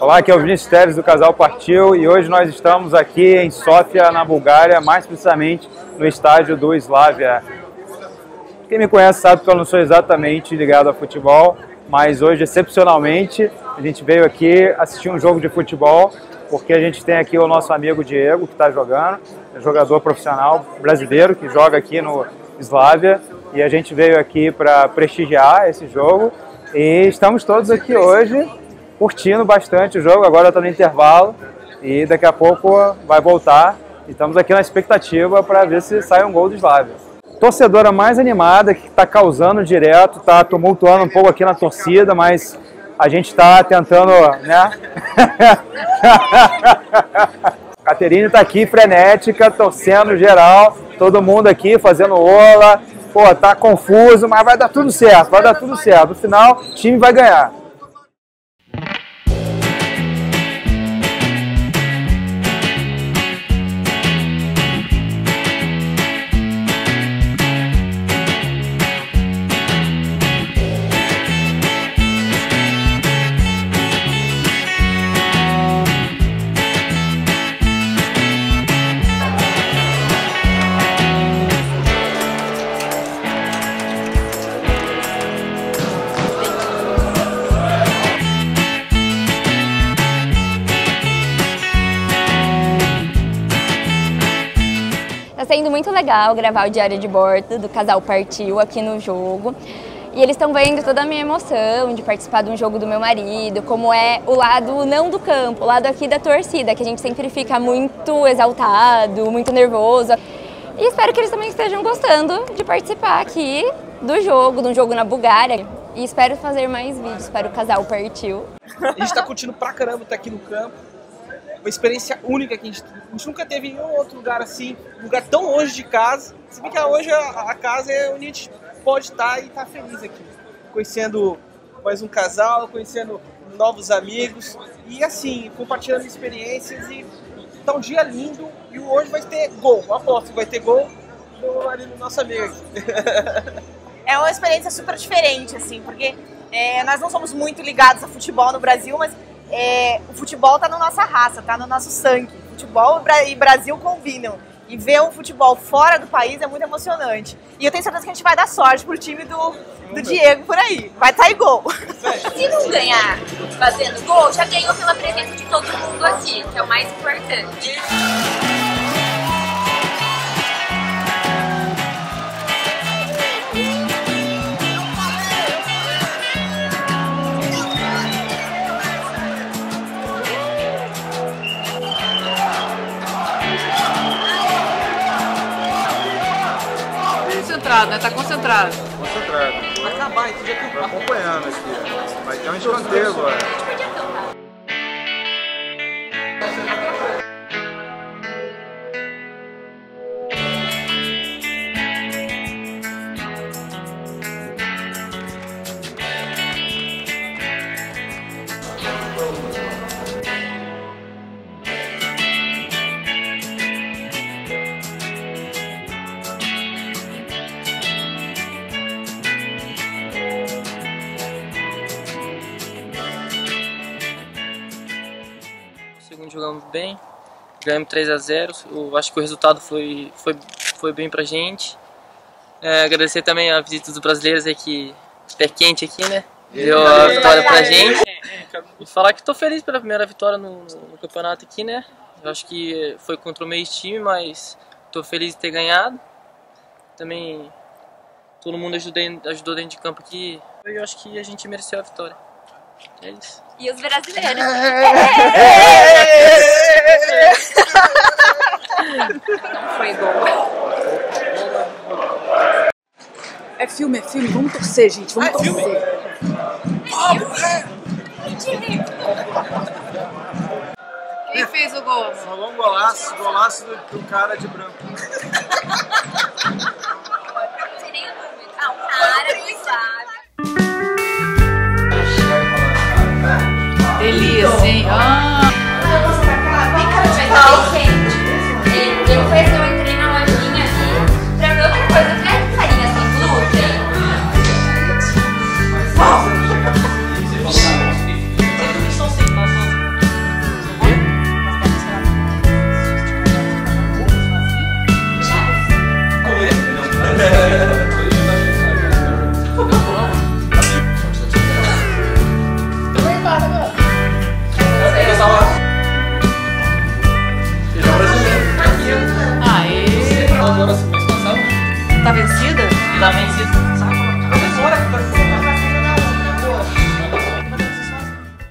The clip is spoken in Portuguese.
Olá, aqui é o Vinícius Teres do Casal Partiu e hoje nós estamos aqui em Sófia, na Bulgária, mais precisamente no estádio do Slavia. Quem me conhece sabe que eu não sou exatamente ligado a futebol, mas hoje, excepcionalmente, a gente veio aqui assistir um jogo de futebol, porque a gente tem aqui o nosso amigo Diego, que está jogando, é jogador profissional brasileiro, que joga aqui no Slavia, e a gente veio aqui para prestigiar esse jogo, e estamos todos aqui hoje curtindo bastante o jogo, agora está no intervalo e daqui a pouco vai voltar. Estamos aqui na expectativa para ver se sai um gol do Slavia. Torcedora mais animada, que está causando direto, está tumultuando um pouco aqui na torcida, mas a gente está tentando, né? Caterine está aqui frenética, torcendo geral, todo mundo aqui fazendo ola. Pô, tá confuso, mas vai dar tudo certo, vai dar tudo certo. No final, o time vai ganhar. Está sendo muito legal gravar o diário de bordo do casal Partiu aqui no jogo. E eles estão vendo toda a minha emoção de participar de um jogo do meu marido, como é o lado não do campo, o lado aqui da torcida, que a gente sempre fica muito exaltado, muito nervoso. E espero que eles também estejam gostando de participar aqui do jogo, de um jogo na Bulgária. E espero fazer mais vídeos para o casal Partiu. A gente está curtindo pra caramba estar aqui no campo uma experiência única que a gente, a gente nunca teve em nenhum outro lugar assim, um lugar tão longe de casa. Se bem que hoje a, a casa é onde a gente pode estar e estar tá feliz aqui. Conhecendo mais um casal, conhecendo novos amigos e assim, compartilhando experiências e tá um dia lindo e hoje vai ter gol. Eu aposto que vai ter gol do nosso amigo. É uma experiência super diferente, assim, porque é, nós não somos muito ligados a futebol no Brasil, mas é, o futebol está na nossa raça, está no nosso sangue. Futebol e Brasil combinam. E ver um futebol fora do país é muito emocionante. E eu tenho certeza que a gente vai dar sorte pro time do, do Diego por aí. Vai sair gol. Se não ganhar fazendo gol, já ganhou pela presença de todo mundo aqui, que é o mais importante. Concentrado, né? Tá concentrado. Concentrado. Vai acabar, esse dia que Tô acompanhando aqui. Vai ter um escanteio agora. Jogamos bem, ganhamos 3 a 0 Eu acho que o resultado foi, foi, foi bem pra gente. É, agradecer também a visita dos brasileiros aqui, pé quente aqui, né? Deu a vitória pra gente. E falar que tô feliz pela primeira vitória no, no campeonato aqui, né? Eu acho que foi contra o meio time, mas tô feliz de ter ganhado. Também todo mundo ajudou, ajudou dentro de campo aqui. Eu acho que a gente mereceu a vitória. É isso. E os brasileiros. Não foi gol. É filme, é filme. Vamos torcer, gente. Vamos torcer. Quem fez o gol? Falou um golaço, golaço do, do cara de branco. see you